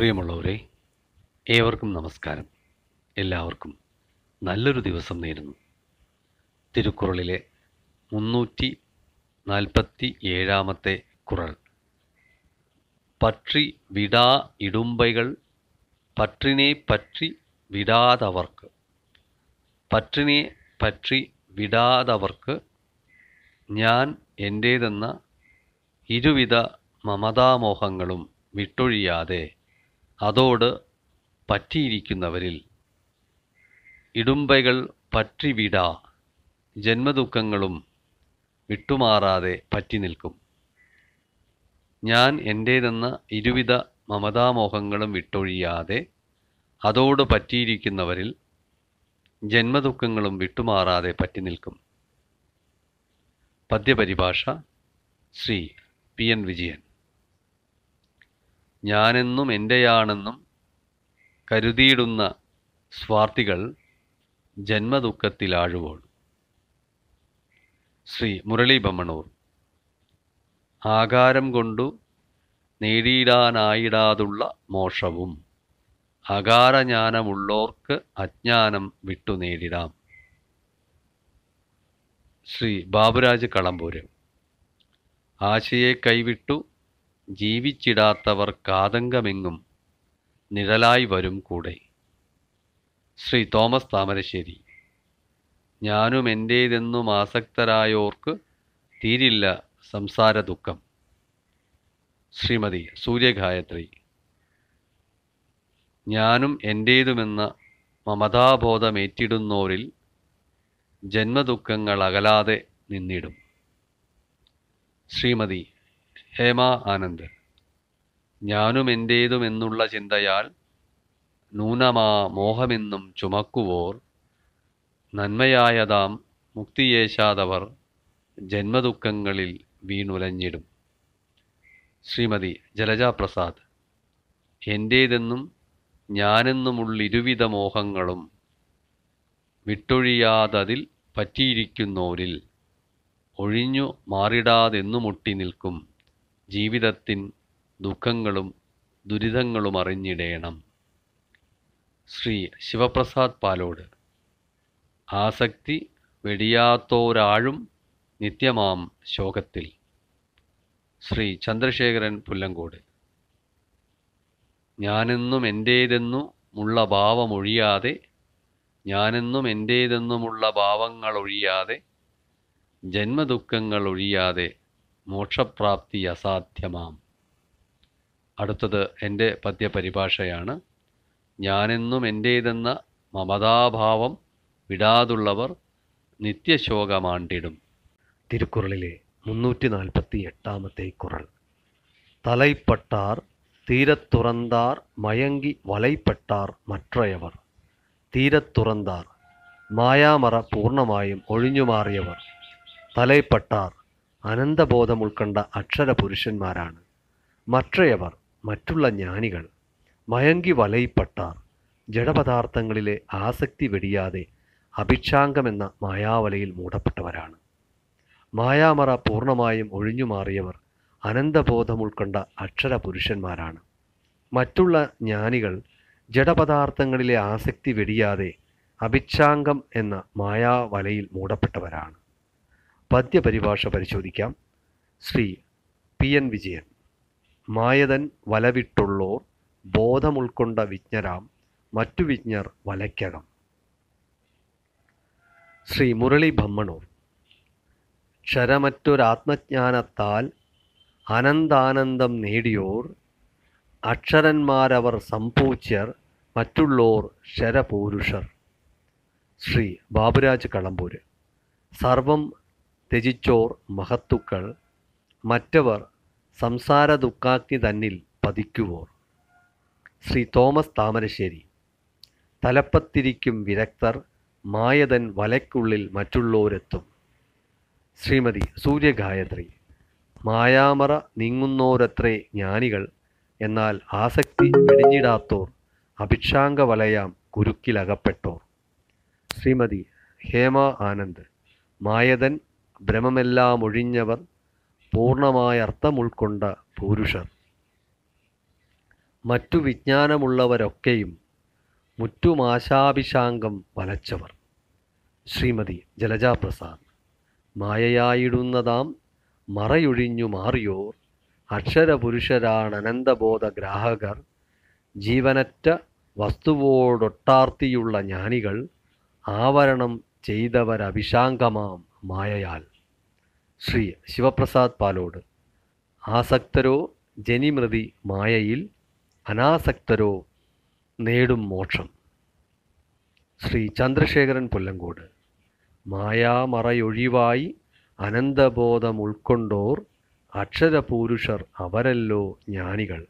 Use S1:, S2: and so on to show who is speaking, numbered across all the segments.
S1: പ്രിയമുള്ളവരെ ഏവർക്കും നമസ്കാരം. എല്ലാവർക്കും നല്ലൊരു ദിവസം നേരുന്നു. തിരുക്കുറളിലെ മുന്നൂറ്റി നാൽപ്പത്തി ഏഴാമത്തെ കുറൾ. പക്ഷി വിടാ ഇടുമ്പൈകൾ പട്ടിനെ പറ്റി വിടാതവർക്ക്. പട്ടിനെ പക്ഷി വിടാതവർക്ക് ഞാൻ എന്റേതെന്ന ഇരുവിധ മമതാമോഹങ്ങളും വിട്ടൊഴിയാതെ അതോട് പറ്റിയിരിക്കുന്നവരിൽ ഇടുമ്പകൾ പറ്റിവിടാ ജന്മദുഃഖങ്ങളും വിട്ടുമാറാതെ പറ്റി നിൽക്കും ഞാൻ എന്റേതെന്ന ഇരുവിധ മമതാമോഹങ്ങളും വിട്ടൊഴിയാതെ അതോട് പറ്റിയിരിക്കുന്നവരിൽ ജന്മദുഃഖങ്ങളും വിട്ടുമാറാതെ പറ്റി നിൽക്കും പദ്യപരിഭാഷ ശ്രീ പി എൻ വിജയൻ. ഞാനെന്നും എന്റെയാണെന്നും കരുതിയിടുന്ന സ്വാർത്ഥികൾ ജന്മദുഃഖത്തിലാഴുവോൾ ശ്രീ മുരളി ബമ്മണൂർ. ആകാരം കൊണ്ടു നേടിയിടാനായിടാതുള്ള മോഷവും അകാരജ്ഞാനമുള്ളോർക്ക് അജ്ഞാനം വിട്ടു നേടിടാം ശ്രീ ബാബുരാജ് കളമ്പൂര്. ആശയെ കൈവിട്ടു ജീവിച്ചിടാത്തവർക്കാതങ്കമെങ്ങും നിഴലായി വരും കൂടെ. ശ്രീ തോമസ് താമരശ്ശേരി ഞാനും എന്റേതെന്നും ആസക്തരായോർക്ക് തീരില്ല സംസാര ദുഃഖം ശ്രീമതി സൂര്യഗായത്രി ഞാനും എന്റേതുമെന്ന മമതാബോധമേറ്റിടുന്നോരിൽ ജന്മദുഃഖങ്ങൾ അകലാതെ നിന്നിടും. ശ്രീമതി ഹേമ ആനന്ദ്. ഞാനും എന്റേതുമെന്നുള്ള ചിന്തയാൽ നൂനമാ മോഹമെന്നും ചുമക്കുവോർ. നന്മയായതാം മുക്തിയേശാതവർ ജന്മദുഃഖങ്ങളിൽ വീണുലഞ്ഞിടും. ശ്രീമതി ജലജാപ്രസാദ് എന്റേതെന്നും ഞാനെന്നുമുള്ളിരുവിധ മോഹങ്ങളും വിട്ടൊഴിയാതതിൽ പറ്റിയിരിക്കുന്നോരിൽ ഒഴിഞ്ഞു മാറിടാതെന്നുമുട്ടി നിൽക്കും ജീവിതത്തിൻ ദുഃഖങ്ങളും ദുരിതങ്ങളും അറിഞ്ഞിടേണം. ശ്രീ ശിവപ്രസാദ് പാലോട്. ആസക്തി വെടിയാത്തോരാഴും നിത്യമാം ശോകത്തിൽ. ശ്രീ ചന്ദ്രശേഖരൻ പുല്ലങ്കോട്. ഞാനെന്നും എന്റേതെന്നുമുള്ള ഭാവമൊഴിയാതെ ഞാനെന്നും എന്റേതെന്നുമുള്ള ഭാവങ്ങളൊഴിയാതെ ജന്മദുഃഖങ്ങൾ ഒഴിയാതെ മോക്ഷപ്രാപ്തി അസാധ്യമാം. അടുത്തത് എന്റെ പദ്യപരിഭാഷയാണ്. ഞാനെന്നും എന്റേതെന്ന മമതാഭാവം വിടാതുള്ളവർ നിത്യശോകമാണ്ടിടും.
S2: തിരുക്കുറളിലെ മുന്നൂറ്റി നാൽപ്പത്തി എട്ടാമത്തെ കുറൾ. തലൈപ്പട്ടാർ തീരത്തുറന്താർ മയങ്കി വലൈപ്പെട്ടാർ മറ്റയവർ. തീരത്തുറന്താർ മായാമറ പൂർണമായും ഒഴിഞ്ഞുമാറിയവർ. തലൈപ്പട്ടാർ അനന്തബോധം ഉൾക്കൊണ്ട അക്ഷര പുരുഷന്മാരാണ് മற்றയവർ മറ്റുള്ള ജ്ഞാനികൾ. മയങ്കി വലയിപ്പെട്ടാർ ജഡപദാർത്ഥങ്ങളിലെ ആസക്തി വെടിയാതെ അഭിക്ഷാംഗമെന്ന മായാവലയിൽ മൂടപ്പെട്ടവരാണ്. മായാമറ പൂർണമായും ഒഴിഞ്ഞുമാറിയവർ അനന്തബോധം ഉൾക്കൊണ്ട അക്ഷര പുരുഷന്മാരാണ് മറ്റുള്ള ജ്ഞാനികൾ ജഡപദാർത്ഥങ്ങളിലെ ആസക്തി വെടിയാതെ അഭിക്ഷാംഗം എന്ന മായാവലയിൽ മൂടപ്പെട്ടവരാണ്. പദ്യപരിഭാഷ പരിശോധിക്കാം. ശ്രീ പി എൻ വിജയൻ മായതൻ വലവിട്ടുള്ളോർ ബോധമുൾക്കൊണ്ട വിജ്ഞരാം മറ്റു വിജ്ഞർ വലയ്ക്കകം. ശ്രീ മുരളി ബമ്മണൂർ ക്ഷരമറ്റൊരാത്മജ്ഞാനത്താൽ അനന്താനന്ദം നേടിയോർ അക്ഷരന്മാരവർ സംപൂച്യർ മറ്റുള്ളോർ ശരപൂരുഷർ ശ്രീ ബാബുരാജ് കളമ്പൂര് സർവം ത്യജിച്ചോർ മഹത്തുക്കൾ മറ്റവർ സംസാര ദുഃഖാഗ്നി തന്നിൽ പതിക്കുവോർ. ശ്രീ തോമസ് താമരശ്ശേരി തലപ്പത്തിരിക്കും വിരക്തർ മായതൻ വലയ്ക്കുള്ളിൽ മറ്റുള്ളോരെത്തും. ശ്രീമതി സൂര്യഗായത്രി മായാമറ നീങ്ങുന്നോരത്രേ ജ്ഞാനികൾ എന്നാൽ ആസക്തി വെടിഞ്ഞിടാത്തോർ അഭിക്ഷാങ്ക വലയാം കുരുക്കിലകപ്പെട്ടോർ. ശ്രീമതി ഹേമ ആനന്ദ് മായതൻ ഭ്രമമെല്ലാം ഒഴിഞ്ഞവർ പൂർണമായ അർത്ഥം ഉൾക്കൊണ്ട പൂരുഷർ. മറ്റു വിജ്ഞാനമുള്ളവരൊക്കെയും മുറ്റുമാശാഭിഷാംഗം വലച്ചവർ. ശ്രീമതി ജലജാപ്രസാദ് മായയായിടുന്നതാം മറയൊഴിഞ്ഞു മാറിയോർ അക്ഷരപുരുഷരാണനന്തബോധ ഗ്രാഹകർ ജീവനറ്റ വസ്തുവോടൊട്ടാർത്തിയുള്ള ജ്ഞാനികൾ ആവരണം ചെയ്തവരഭിഷാംഗമാം മായയാൽ. ശ്രീ ശിവപ്രസാദ് പാലോട്. ആസക്തരോ ജനിമൃതി മായയിൽ അനാസക്തരോ നേടും മോക്ഷം. ശ്രീ ചന്ദ്രശേഖരൻ പുല്ലങ്കോട്. മായാമറയൊഴിവായി അനന്തബോധം ഉൾക്കൊണ്ടോർ അക്ഷരപൂരുഷർ അവരല്ലോ ജ്ഞാനികൾ.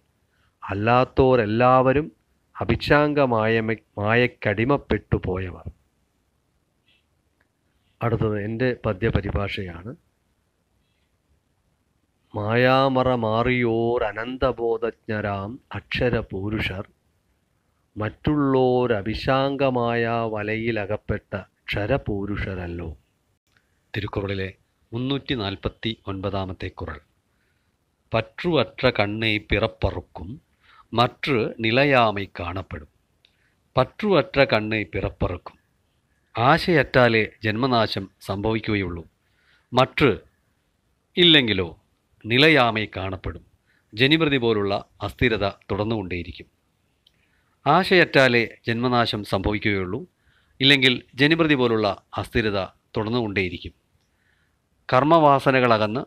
S2: അല്ലാത്തോരെല്ലാവരും അഭിഷാംഗമായ മായക്കടിമപ്പെട്ടു പോയവർ. അടുത്തത് എന്റെ പദ്യപരിഭാഷയാണ് മായാമറ മാറിയോരനന്തബോധജ്ഞരാം അക്ഷരപൂരുഷർ. മറ്റുള്ളോരഭിശാംഗമായ വലയിലകപ്പെട്ട ക്ഷരപൂരുഷരല്ലോ.
S1: തിരുക്കുറളിലെ മുന്നൂറ്റി നാൽപ്പത്തി ഒൻപതാമത്തെ കുറൾ. പറ്റുവറ്റ കണ്ണെ പിറപ്പറുക്കും മറ്റു നിലയാമൈ കാണപ്പെടും. പറ്റുവറ്റ കണ്ണെ പിറപ്പറുക്കും. ആശയറ്റാലേ ജന്മനാശം സംഭവിക്കുകയുള്ളൂ. മറ്റ് ഇല്ലെങ്കിലോ? നിലയാമൈ കാണപ്പെടും. ജനിമൃതി പോലുള്ള അസ്ഥിരത തുടർന്നുകൊണ്ടേയിരിക്കും. ആശയറ്റാലേ ജന്മനാശം സംഭവിക്കുകയുള്ളൂ. ഇല്ലെങ്കിൽ ജനിമൃതി പോലുള്ള അസ്ഥിരത തുടർന്നുകൊണ്ടേയിരിക്കും. കർമ്മവാസനകളകന്ന്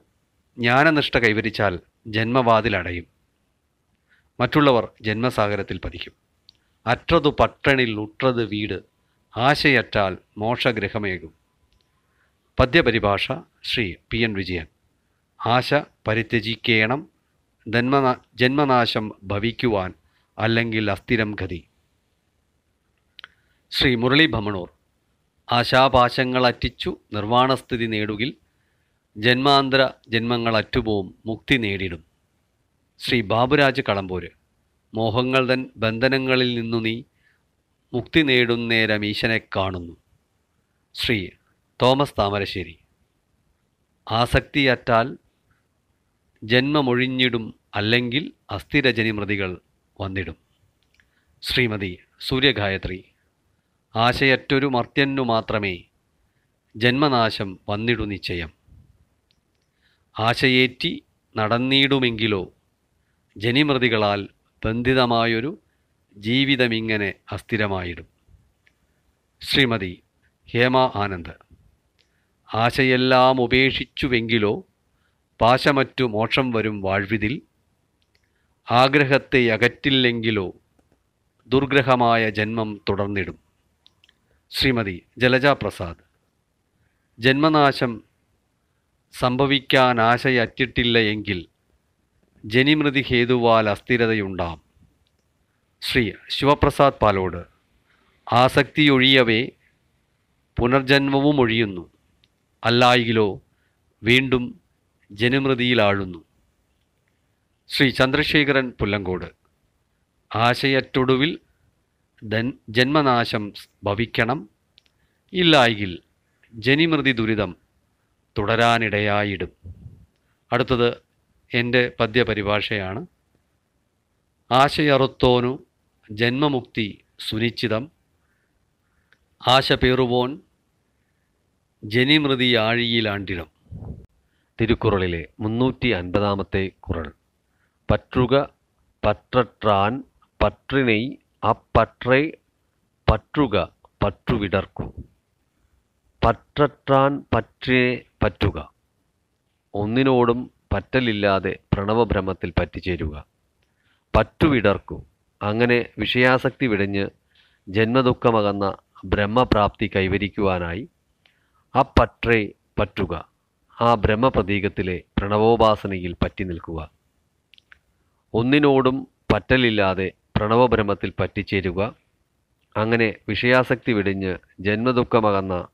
S1: ജ്ഞാനനിഷ്ഠ കൈവരിച്ചാൽ ജന്മവാതിലടയും. മറ്റുള്ളവർ ജന്മസാഗരത്തിൽ പതിക്കും. അറ്റതു പട്ടണിൽ ഉറ്റത് വീട് ആശയറ്റാൽ മോക്ഷഗ്രഹമേകും പദ്യപരിഭാഷ ശ്രീ പി എൻ വിജയൻ. ആശ പരിത്യജിക്കേണം. ജന്മനാ ജന്മനാശം ഭവിക്കുവാൻ അല്ലെങ്കിൽ അസ്ഥിരം ഗതി. ശ്രീ മുരളി ഭമണൂർ ആശാപാശങ്ങൾ അറ്റിച്ചു നിർവാണസ്ഥിതി നേടുകിൽ ജന്മാന്തര ജന്മങ്ങൾ അറ്റുപോവും മുക്തി നേടിടും. ശ്രീ ബാബുരാജ് കളമ്പൂര് മോഹങ്ങൾ തൻ ബന്ധനങ്ങളിൽ നിന്നു നീ മുക്തി നേടുന്നേരം ഈശനെ കാണുന്നു. ശ്രീ തോമസ് താമരശ്ശേരി ആസക്തിയറ്റാൽ ജന്മമൊഴിഞ്ഞിടും അല്ലെങ്കിൽ അസ്ഥിരജനിമൃതികൾ വന്നിടും. ശ്രീമതി സൂര്യഗായത്രി ആശയറ്റൊരു മർത്യനു മാത്രമേ ജന്മനാശം വന്നിടു നിശ്ചയം. ആശയേറ്റി നടന്നിടുമെങ്കിലോ ജനിമൃതികളാൽ ബന്ധിതമായൊരു ജീവിതമിങ്ങനെ അസ്ഥിരമായിടും. ശ്രീമതി ഹേമ ആനന്ദ് ആശയെല്ലാം ഉപേക്ഷിച്ചുവെങ്കിലോ പാശമറ്റു മോക്ഷം വരും വാഴ്വിതിൽ. ആഗ്രഹത്തെ അകറ്റില്ലെങ്കിലോ ദുർഗ്രഹമായ ജന്മം തുടർന്നിടും. ശ്രീമതി ജലജ പ്രസാദ് ജന്മനാശം സംഭവിക്കാൻ ആശയറ്റിട്ടില്ല എങ്കിൽ ജനിമൃതി ഹേതുവാൽ അസ്ഥിരതയുണ്ടാം. ശ്രീ ശിവപ്രസാദ് പാലോട്. ആസക്തിയൊഴിയവേ പുനർജന്മവും ഒഴിയുന്നു അല്ലായിലോ വീണ്ടും ജനിമൃതിയിലാഴുന്നു ശ്രീ ചന്ദ്രശേഖരൻ പുല്ലങ്കോട്. ആശയറ്റൊടുവിൽ ദൻ ജന്മനാശം ഭവിക്കണം. ഇല്ലായെങ്കിൽ ജനിമൃതി ദുരിതം തുടരാനിടയായിടും. അടുത്തത് എന്റെ പദ്യപരിഭാഷയാണ്. ആശയറുത്തോനു ജന്മമുക്തി സുനിശ്ചിതം. ആശ പേറുവോൻ ജനിമൃതിയാഴിയിലാണ്ടിടം
S2: തിരുക്കുറളിലെ മുന്നൂറ്റി അൻപതാമത്തെ കുറൾ പറ്റുക പറ്റട്രാൻ പട്രിണൈ അപ്പട്രേ പറ്റുക പറ്റുവിടർക്കു. പറ്റട്രാൻ പറ്റിനെ പറ്റുക. ഒന്നിനോടും പറ്റലില്ലാതെ പ്രണവഭ്രമത്തിൽ പറ്റിച്ചേരുക. പറ്റുവിടർക്കു. അങ്ങനെ വിഷയാസക്തി വിടഞ്ഞ് ജന്മദുഃഖമകന്ന ബ്രഹ്മപ്രാപ്തി കൈവരിക്കുവാനായി അപ്പട്രേ പറ്റുക. ആ ബ്രഹ്മപ്രതീകത്തിലെ പ്രണവോപാസനയിൽ പറ്റി നിൽക്കുക. ഒന്നിനോടും പറ്റലില്ലാതെ പ്രണവബ്രഹ്മത്തിൽ പറ്റിച്ചേരുക. അങ്ങനെ വിഷയാസക്തി വെടിഞ്ഞ് ജന്മദുഃഖമകന്ന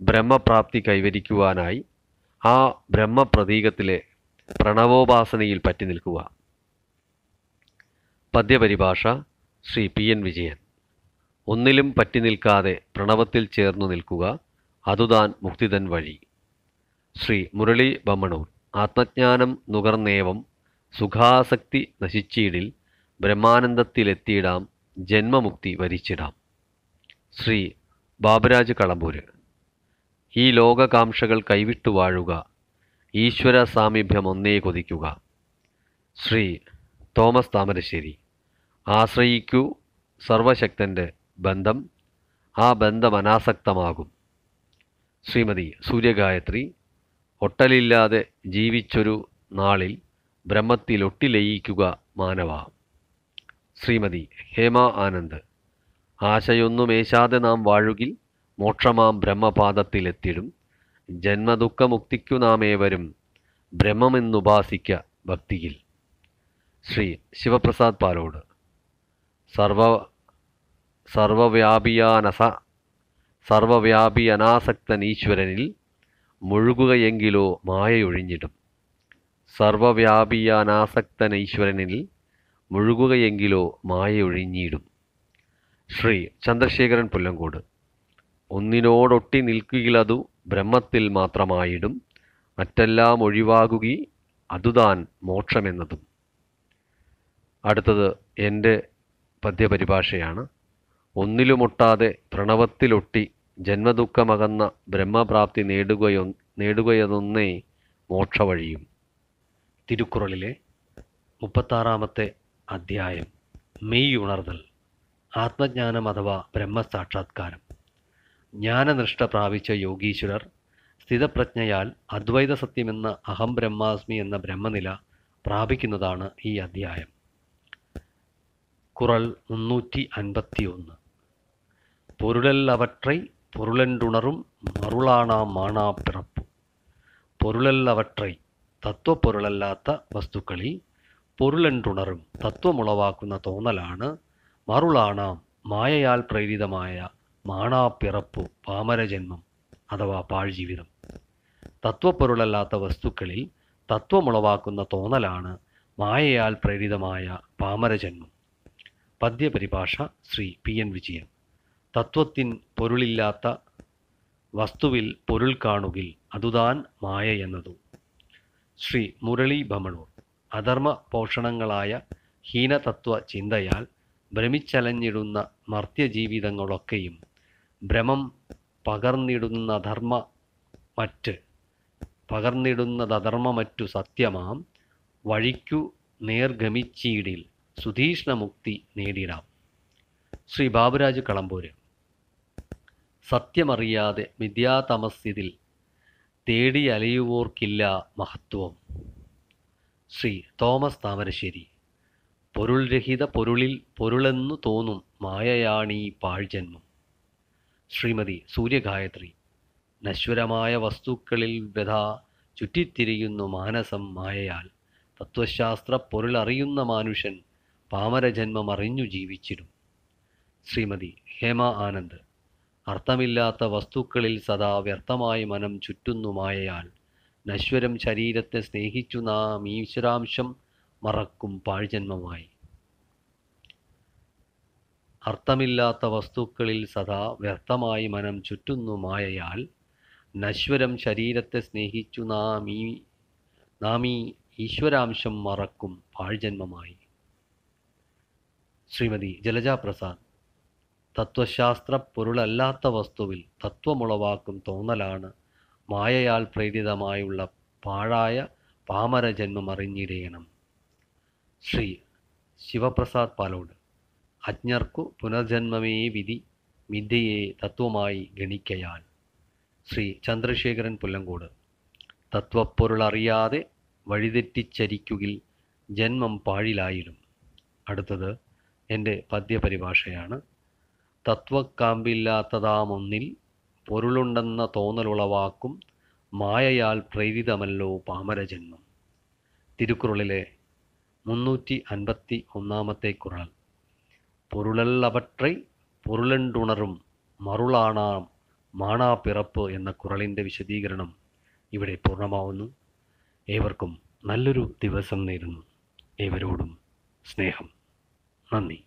S2: ബ്രഹ്മപ്രാപ്തി കൈവരിക്കുവാനായി ആ ബ്രഹ്മപ്രതീകത്തിലെ പ്രണവോപാസനയിൽ പറ്റി നിൽക്കുക. പദ്യപരിഭാഷ ശ്രീ പി എൻ വിജയൻ. ഒന്നിലും പറ്റി നിൽക്കാതെ പ്രണവത്തിൽ ചേർന്നു നിൽക്കുക അതുതാൻ മുക്തിതൻ വഴി. ശ്രീ മുരളി ബമ്മണൂർ ആത്മജ്ഞാനം നുകർന്നേവം സുഖാസക്തി നശിച്ചീടിൽ ബ്രഹ്മാനന്ദത്തിലെത്തിയിടാം ജന്മമുക്തി വരിച്ചിടാം. ശ്രീ ബാബുരാജ് കളമ്പൂര്. ഈ ലോകകാംക്ഷകൾ കൈവിട്ടു വാഴുക ഈശ്വര സാമീപ്യം ഒന്നേ കൊതിക്കുക. ശ്രീ തോമസ് താമരശ്ശേരി. ആശ്രയിക്കൂ സർവശക്തന്റെ ബന്ധം ആ ബന്ധം അനാസക്തമാകും. ശ്രീമതി സൂര്യഗായത്രി ഒട്ടലില്ലാതെ ജീവിച്ചൊരു നാളിൽ ബ്രഹ്മത്തിൽ ഒട്ടിലയിക്കുക മാനവ. ശ്രീമതി ഹേമ ആനന്ദ്. ആശയൊന്നുമേശാതെ നാം വാഴുകിൽ മോക്ഷമാം ബ്രഹ്മപാദത്തിലെത്തിടും. ജന്മദുഃഖമുക്തിക്കു നാമേവരും ബ്രഹ്മമെന്നുപാസിക്ക ഭക്തിയിൽ. ശ്രീ ശിവപ്രസാദ് പാലോട്. സർവ സർവവ്യാപിയാനസ സർവവ്യാപി അനാസക്തൻ ഈശ്വരനിൽ മുഴുകുകയെങ്കിലോ മായയൊഴിഞ്ഞിടും. സർവവ്യാപിയാനാസക്തൻ ഈശ്വരനിൽ മുഴുകുകയെങ്കിലോ മായയൊഴിഞ്ഞിടും. ശ്രീ ചന്ദ്രശേഖരൻ പുല്ലങ്കോട്. ഒന്നിനോടൊട്ടി നിൽക്കുകയിലതു ബ്രഹ്മത്തിൽ മാത്രമായിടും. മറ്റെല്ലാം ഒഴിവാകുകി അതുതാൻ മോക്ഷമെന്നതും. അടുത്തത് എന്റെ പദ്യപരിഭാഷയാണ്. ഒന്നിലുമൊട്ടാതെ പ്രണവത്തിലൊട്ടി ജന്മദുഃഖമകന്ന ബ്രഹ്മപ്രാപ്തി നേടുകയൊ നേടുകയതൊന്നേ മോക്ഷവഴിയും. തിരുക്കുറളിലെ മുപ്പത്താറാമത്തെ അധ്യായം. മെയ് ഉണർതൽ ആത്മജ്ഞാനം അഥവാ ബ്രഹ്മസാക്ഷാത്കാരം. ജ്ഞാനനിഷ്ഠ പ്രാപിച്ച യോഗീശ്വരർ സ്ഥിതപ്രജ്ഞയാൽ അദ്വൈത സത്യമെന്ന അഹം ബ്രഹ്മാസ്മി എന്ന ബ്രഹ്മനില പ്രാപിക്കുന്നതാണ് ഈ അധ്യായം. കുറൽ മുന്നൂറ്റി അൻപത്തി ഒന്ന് പൊരുളല്ലവற்றை பொருளென்றுணரும் மருளானா மானா பிறப்பு. പൊരുളല്ലവற்றை തത്വപ്പൊരുളല്ലാത്ത വസ്തുക്കളിൽ പൊരുളെൻറുണറും തത്വമുളവാക്കുന്ന തോന്നലാണ് മറുളാണാം മായയാൽ പ്രേരിതമായ മാണാപ്പിറപ്പു പാമരജന്മം അഥവാ പാഴ്ജീവിതം. തത്വപ്പൊരുളല്ലാത്ത വസ്തുക്കളിൽ തത്വമുളവാക്കുന്ന തോന്നലാണ് മായയാൽ പ്രേരിതമായ പാമരജന്മം പദ്യപരിഭാഷ ശ്രീ പി എൻ വിജയൻ. തത്വത്തിൻ പൊരുളില്ലാത്ത വസ്തുവിൽ പൊരുൾ കാണുകിൽ അതുതാൻ മായ എന്നതു. ശ്രീ മുരളി ഭമണൂർ അധർമ്മ പോഷണങ്ങളായ ഹീനതത്വ ചിന്തയാൽ ഭ്രമിച്ചലഞ്ഞിടുന്ന മർത്യജീവിതങ്ങളൊക്കെയും ഭ്രമം പകർന്നിടുന്ന ധർമ്മ മറ്റ് പകർന്നിടുന്നതധർമ്മമറ്റു സത്യമാം വഴിക്കു നേർഗമിച്ചീടിൽ സുധീഷ്ണമുക്തി നേടിടാം. ശ്രീ ബാബുരാജ് കളമ്പൂര് സത്യമറിയാതെ മിഥ്യാതമസ്യതിൽ തേടി അലയുവോർക്കില്ല മഹത്വം. ശ്രീ തോമസ് താമരശ്ശേരി പൊരുൾരഹിത പൊരുളിൽ പൊരുളെന്നു തോന്നും മായയാണീ പാഴ്ജന്മം. ശ്രീമതി സൂര്യഗായത്രി നശ്വരമായ വസ്തുക്കളിൽ വ്യഥ ചുറ്റിത്തിരിയുന്നു മാനസം മായയാൽ. തത്വശാസ്ത്ര പൊരുളറിയുന്ന മാനുഷൻ പാമരജന്മം അറിഞ്ഞു ജീവിച്ചിടും. ശ്രീമതി ഹേമ ആനന്ദ് അർത്ഥമില്ലാത്ത വസ്തുക്കളിൽ സദാ വ്യർത്ഥമായി മനം ചുറ്റുന്നു മായയാൽ. നശ്വരം ശരീരത്തെ സ്നേഹിച്ചു നാം ഈശ്വരാംശം മറക്കും പാഴ്ജന്മമായി. അർത്ഥമില്ലാത്ത വസ്തുക്കളിൽ സദാ വ്യർത്ഥമായി മനം ചുറ്റുന്നു മായയാൽ. നശ്വരം ശരീരത്തെ സ്നേഹിച്ചു നാം ഈ നാം ഈ ഈശ്വരാംശം മറക്കും പാഴ്ജന്മമായി. ശ്രീമതി ജലജാ പ്രസാദ് തത്വശാസ്ത്ര പൊരുളല്ലാത്ത വസ്തുവിൽ തത്വമുളവാക്കും തോന്നലാണ്. മായയാൽ പ്രേരിതമായുള്ള പാഴായ പാമരജന്മം അറിഞ്ഞിടയണം ശ്രീ ശിവപ്രസാദ് പാലോട്. അജ്ഞർക്കു പുനർജന്മമേ വിധി മിഥ്യയെ തത്വമായി ഗണിക്കയാൽ. ശ്രീ ചന്ദ്രശേഖരൻ പുല്ലങ്കോട്. തത്വപ്പൊരുളറിയാതെ വഴിതെറ്റിച്ചരിക്കുകിൽ ജന്മം പാഴിലായിരും അടുത്തത് എന്റെ പദ്യപരിഭാഷയാണ്. തത്വക്കാമ്പില്ലാത്തതാമൊന്നിൽ പൊരുളുണ്ടെന്ന തോന്നലുളവാക്കും മായയാൽ പ്രേരിതമല്ലോ പാമരജന്മം. തിരുക്കുറളിലെ മുന്നൂറ്റി അൻപത്തി ഒന്നാമത്തെ കുറൾ പൊരുളല്ലവற்றை പൊരുളണ്ടുണറും മറുളാണാം മാണാപ്പിറപ്പ് എന്ന കുറളിന്റെ വിശദീകരണം ഇവിടെ പൂർണമാവുന്നു. ഏവർക്കും നല്ലൊരു ദിവസം നേരുന്നു. ഏവരോടും സ്നേഹം. നന്ദി.